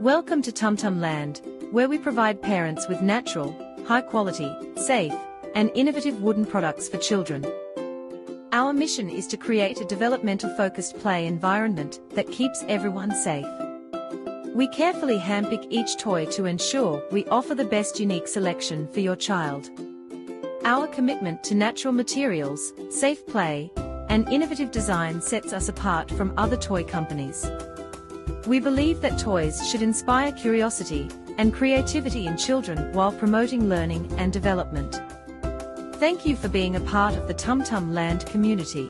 Welcome to Tum Tum Land, where we provide parents with natural, high quality, safe, and innovative wooden products for children. Our mission is to create a developmental focused play environment that keeps everyone safe. We carefully handpick each toy to ensure we offer the best unique selection for your child. Our commitment to natural materials, safe play, and innovative design sets us apart from other toy companies. We believe that toys should inspire curiosity and creativity in children while promoting learning and development. Thank you for being a part of the Tum Tum Land community.